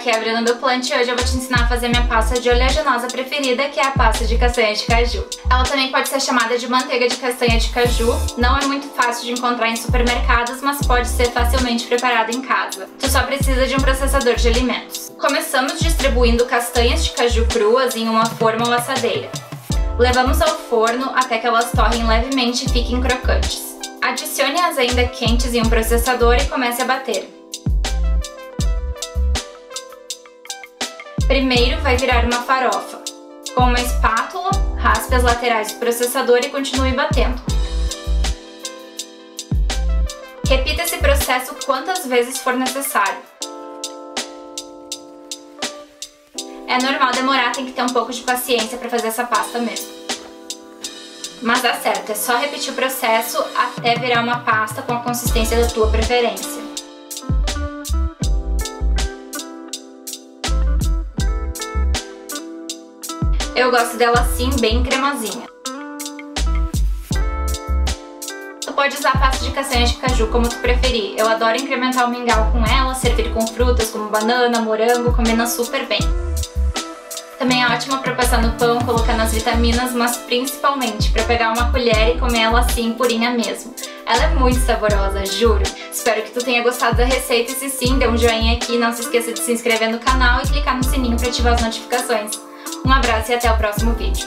Aqui é a Bruna do Plant e hoje eu vou te ensinar a fazer minha pasta de oleaginosa preferida, que é a pasta de castanha de caju. Ela também pode ser chamada de manteiga de castanha de caju, não é muito fácil de encontrar em supermercados, mas pode ser facilmente preparada em casa. Tu só precisa de um processador de alimentos. Começamos distribuindo castanhas de caju cruas em uma forma ou assadeira. Levamos ao forno até que elas torrem levemente e fiquem crocantes. Adicione-as ainda quentes em um processador e comece a bater. Primeiro vai virar uma farofa. Com uma espátula, raspe as laterais do processador e continue batendo. Repita esse processo quantas vezes for necessário. É normal demorar, tem que ter um pouco de paciência para fazer essa pasta mesmo. Mas dá certo, é só repetir o processo até virar uma pasta com a consistência da tua preferência. Eu gosto dela assim, bem cremosinha. Tu pode usar pasta de castanha de caju como tu preferir. Eu adoro incrementar o mingau com ela, servir com frutas como banana, morango, combina super bem. Também é ótima para passar no pão, colocar nas vitaminas, mas principalmente para pegar uma colher e comer ela assim, purinha mesmo. Ela é muito saborosa, juro. Espero que tu tenha gostado da receita e se sim, dê um joinha aqui, não se esqueça de se inscrever no canal e clicar no sininho para ativar as notificações. Um abraço e até o próximo vídeo.